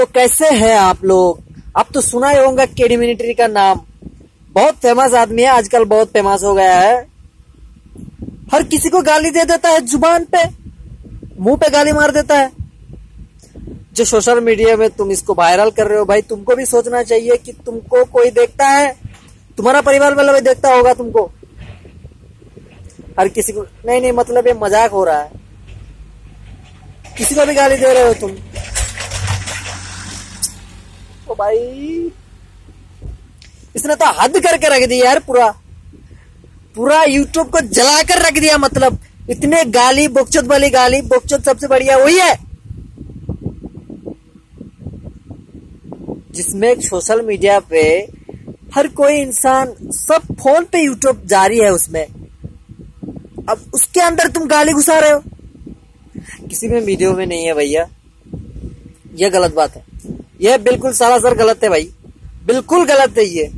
तो कैसे हैं आप लोग? आप तो सुना ही होगा केडी मिनिट्री का नाम। बहुत फ़ेमस आदमी है, आजकल बहुत फ़ेमस हो गया है। हर किसी को गाली दे देता है ज़ुबान पे। मुँह पे गाली मार देता है। जो सोशल मीडिया में तुम इसको वायरल कर रहे हो, भाई तुमको भी सोचना चाहिए कि तुमको कोई देखता है, तुम्हारा परिवार वाला भी देखता होगा तुमको। हर किसी को नहीं नहीं मतलब ये मज़ाक हो रहा है। किसी को भी गाली दे रहे हो तुम। भाई। इसने तो हद करके रख दिया यार पूरा। पूरा यूट्यूब को जलाकर रख दिया मतलब। इतने गाली, बोकचोद वाली गाली, बोकचोद सबसे बढ़िया वही है। जिसमें सोशल मीडिया पे हर कोई इंसान सब फ़ोन पे यूट्यूब जारी है उसमें। अब उसके अंदर तुम गाली घुसा रहे हो। किसी में वीडियो में नहीं है भैया। यह गलत बात है। यह बिल्कुल सरासर गलत है भाई। बिल्कुल गलत है ये।